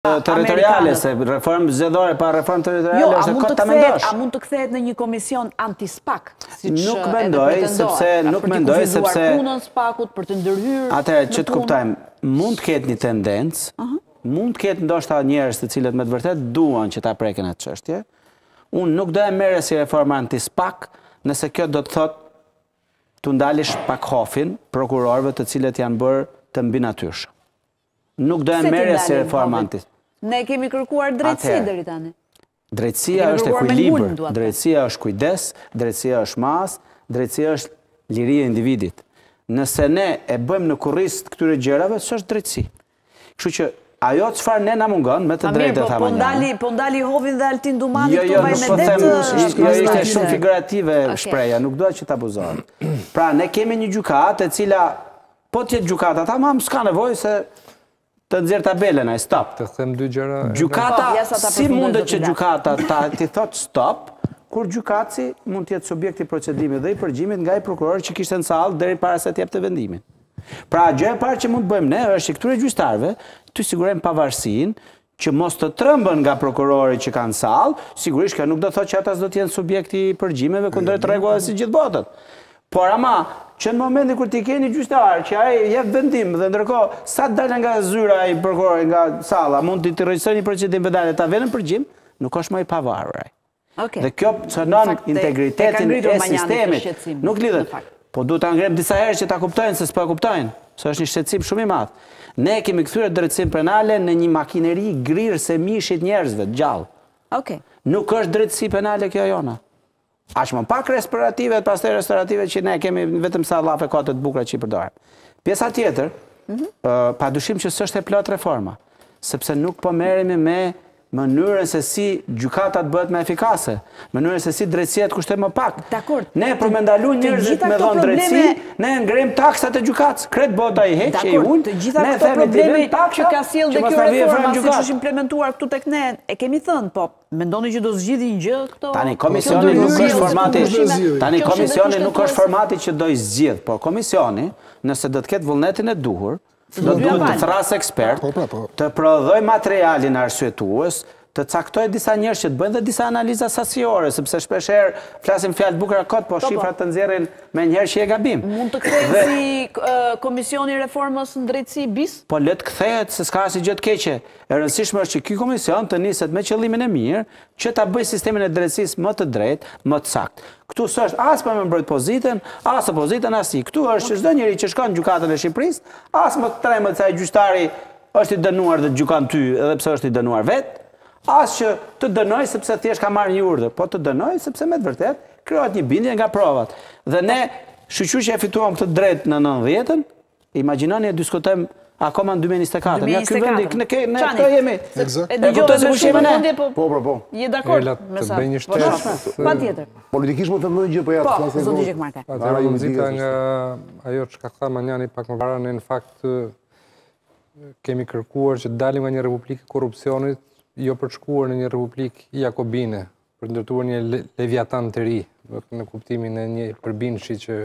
territoriale, se reformë zgjedhore pa reformë territoriale jo, është e kot ta mendosh. A mund të kthehet në një komision anti-spak? Nuk mendoj, sepse nuk mendoj sepse për të kufizuar punën spakut për të ndërhyrë. Atëherë që të kuptojmë, mund të ketë një tendencë, mund të ketë ndoshta njerëz të cilët me të vërtetë duan që ta prekin atë çështje. Unë nuk do e merrja si reformë anti-spak, nëse kjo do të thotë t'u ndalësh pak hovin prokurorëve të cilët janë bërë të mbinatyrshëm. Nuk do e merrja si reformë anti. Ne kemi kërkuar drejtësi deri tani. Drejtësia është ekuilibër, drejtësia është kujdes, drejtësia është masë, drejtësia është liri e individit. Nëse ne e bëjmë në kurriz të këtyre gjërave, s'është drejtësi. Kështu që ajo çfarë ne na mungon, me të drejtë e thamë një. Po ndali po hovin dhe Altin Dumanit jo, këtu jo, vaj me detë. Jo, nuk po ishte shumë figurative shprehja, nuk dua që të abuzohet. Pra, ne kemi një gjukatë e cila Po të jetë gjykata tamam, s'ka nevojë se të nxjerr tabelën ai, stop. Të them dy gjëra. Gjykata po, si mundet që gjykata t'i thotë stop, kur gjykatësi mund të jetë subjekt i procedimit dhe i përgjimit nga ai prokurori që kishte në sallë deri para se të jepte vendimin. Pra gjëja e parë që mund të bëjmë ne është që këtyre gjyqtarëve t'i sigurojmë pavarësinë Që mos të tremben nga prokurori që kanë në sallë, sigurisht kjo nuk do të thotë që ata s'do të jenë subjekt i përgjimeve kundrejt rregullave si gjithë bota. Por ama, që në momentin kur ti ke një gjyqtar që ai jep vendim dhe ndërkohë sa të dalë nga zyra ai prokurori nga salla mund t'i regjistrojë një procedim penal e ta vënë në përgjim, nuk është më i pavarur ai. Dhe kjo cenon integritetin e sistemit. Nuk lidhet. Po duhet ta ngrem disa herë që ta kuptojnë, se s'po e kuptojnë. Se është një shqetësim shumë i madh. Ne kemi kthyer drejtësinë penale në një makineri grirëse mishi të njerëzve, gjallë. Nuk është drejtësi penale kjo jona. Është më pak respirative, pas të respirative që ne kemi vetëm ca llafe kot të bukura që i përdorim. Pjesa tjetër, mhm. pa dyshim që s'është e plotë reforma, sepse nuk po merremi me mënyrën se si gjykata të bëhet më efikase, mënyrën se si drejtësia të kushtojë më pak. Ne për me ndalu njerëzit me dhënë drejtësi, ne ngrem taksat e gjykatës. Krejt bota i heq e i ul. Të gjitha këto probleme që ka sjellë dhe kjo reforma siç është implementuar këtu tek ne, e kemi thënë, po mendoni që do zgjidhin gjë këto? Tani komisioni nuk është formati, tani komisioni nuk është formati që do i zgjidhë, por komisioni, nëse do të ketë vullnetin e duhur, Do duhet të thërrasë ekspertë, po, pra, po. të prodhojë materialin arsyetuës, të caktojë disa njerëz që të bëjnë dhe disa analiza sasiore, sepse shpeshherë flasim fjalë të bukura kot, po, po shifrat të nxjerrin menjëherë që je gabim. Mund të kthehet si Komisioni i Reformës në drejtësi bis? Po, le të kthehet, se s'ka asnjë gjë të keqe. E rëndësishme është që ky komision të niset me qëllimin e mirë, që ta bëjë sistemin e drejtësisë më të drejtë, më të saktë. Këtu s'është as për me mbrojt pozitën, as opozitën, asgjë. Këtu është që çdo njeri që shkon në gjykatën e Shqipërisë, as më të trembet se ai gjyqtari është i dënuar dhe të gjykon ty edhe pse është i dënuar vetë, as që të dënoj sepse thjesht ka marrë një urdhër, po të dënoj sepse me të vërtetë krijohet një bindje nga provat. Dhe ne shyqyr që e fituam këtë të drejtë në 90-ën, Imagjinoni e diskutojmë akoma në 2024. Ja ky vendi ne ku ne këtu jemi. E dëgjova se kush jemi ne. Po po po. Je dakord me sa? Po po. Patjetër. Politikisht më thënë ndonjë gjë po ja të flasë. Po, zoti Gjekmarkaj. Atëherë u nxita nga ajo çka tha Manjani pak më parë në fakt kemi kërkuar që të dalim nga një republikë e korrupsionit, jo për të shkuar në një republikë jakobine. për të ndërtuar një leviatan të ri, në kuptimin e një përbindëshi që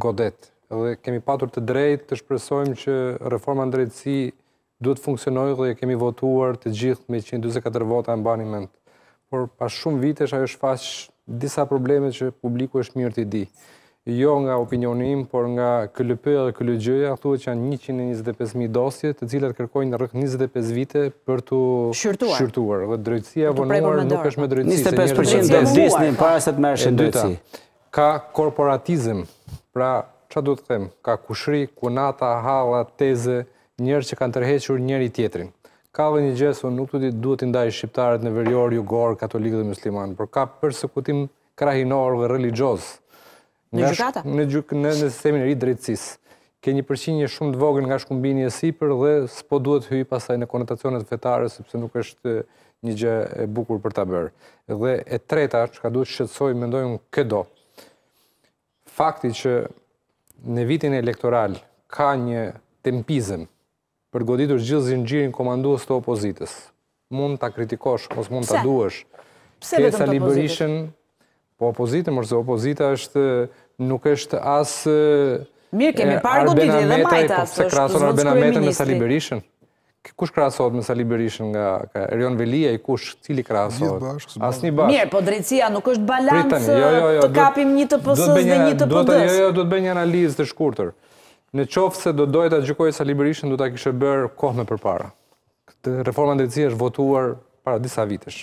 godet. Dhe kemi patur të drejtë të shpresojmë që reforma në drejtësi duhet të funksionojë dhe kemi votuar të gjithë me 124 vota e mbani mend. Por pas shumë vitesh ajo shfaq disa probleme që publiku është mirë t'i dijë. Jo nga opinioni im, por nga KLP dhe KLGJ-ja, thuhet që janë njëqind e njëzet e pesë mijë dosje, të cilat kërkojnë rreth njëzet e pesë vite për t'u shqyrtuar. Dhe drejtësia e vonuar nuk është më drejtësi, se njerëzit e zgjedhin. Njëzet e pesë për qind do vdisnin para se të merresh në drejtësi. E dyta, ka korporatizëm. Pra, çfarë dua të them? Ka kushëri, kunata, halla, teze, njerëz që kanë tërhequr njëri-tjetrin. Ka dhe një gjë se unë nuk dua t'i ndaj shqiptarët në veriorë, jugorë, katolikë dhe muslimanë, por ka persekutim krahinor dhe religjoz në gjykata, në gjyk në në sistemin e ri të drejtësisë. Ke një përqindje shumë të vogël nga Shkumbini e sipër dhe s'po dua të hyj pastaj në konotacionet fetare sepse nuk është një gjë e bukur për ta bërë. Dhe e treta, çka duhet të shqetësojë, mendoj unë këdo. Fakti që në vitin elektoral ka një tempizëm Për të goditur gjithë zinxhirin komandues të opozitës. Mund ta kritikosh, ose mund ta duash. Pse vetëm të opozitës? Po opozitën, mirë se opozita është, nuk është as... Mirë, kemi parë goditje dhe majtas, po s'e krahason Arben Ahmetajn me Sali Berishën? Kush krahasohet me Sali Berishën nga Erion Veliaj kush, cili krahasohet? Asnjë bashkë. Mirë, po drejtësia nuk është balancë jo, jo, jo, të kapim një të PS-së dhe një të PD-së. Jo, jo, dua të bëj një analizë të shkurtër. Në qoftë se do doje ta gjykoje Sali Berishën do ta kishe bërë kohë më përpara. Kjo reforma në drejtësi është votuar para disa vitesh.